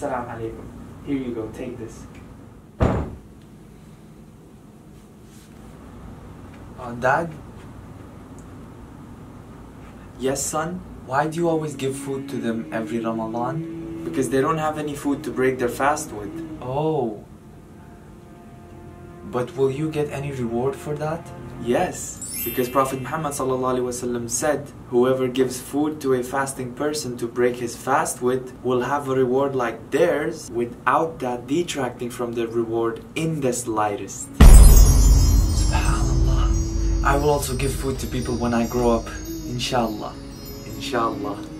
Salam alaikum. Here you go, take this. Uh, Dad? Yes, son? Why do you always give food to them every Ramadan? Because they don't have any food to break their fast with. Oh. But will you get any reward for that? Yes, because Prophet Muhammad ﷺ said, Whoever gives food to a fasting person to break his fast with will have a reward like theirs without that detracting from the reward in the slightest. Subhanallah. I will also give food to people when I grow up. Inshallah. Inshallah.